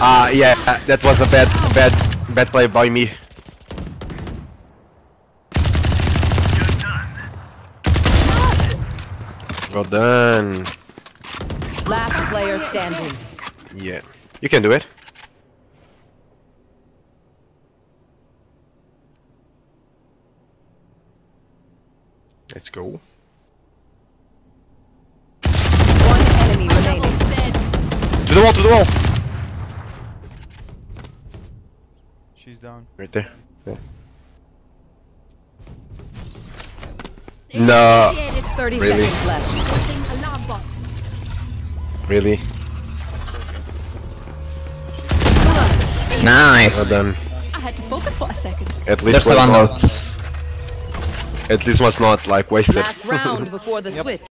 Ah, yeah, that was a bad, bad, bad play by me. Well done. Last player standing. Yeah, you can do it. Let's go. One enemy remaining. To the wall, to the wall! She's down. Right there. Yeah. No, 30 Really? seconds left. Really? Nice. Well done. I had to focus for a second. At least There's a was not, at least was not like wasted. Last round before the switch.